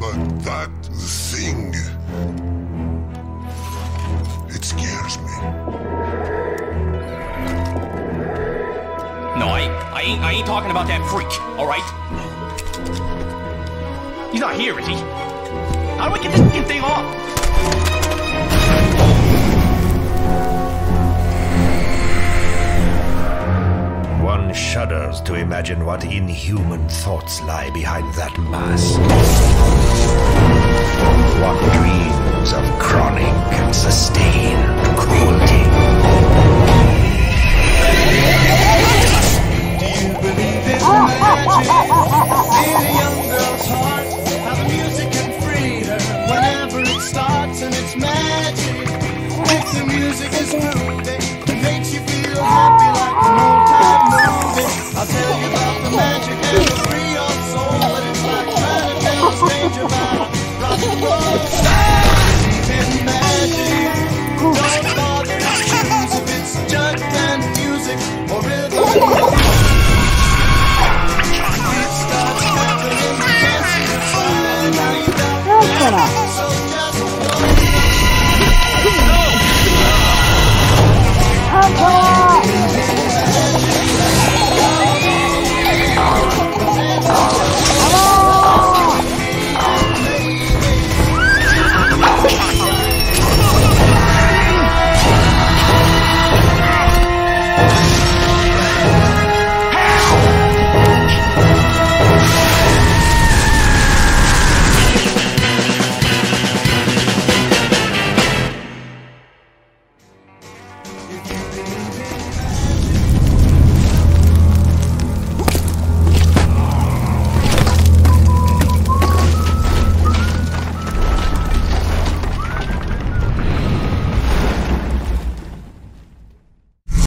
thing. It scares me. No, I, I ain't, I ain't talking about that freak, alright? He's not here, is he? How do I get this thing off? To imagine what inhuman thoughts lie behind that mask.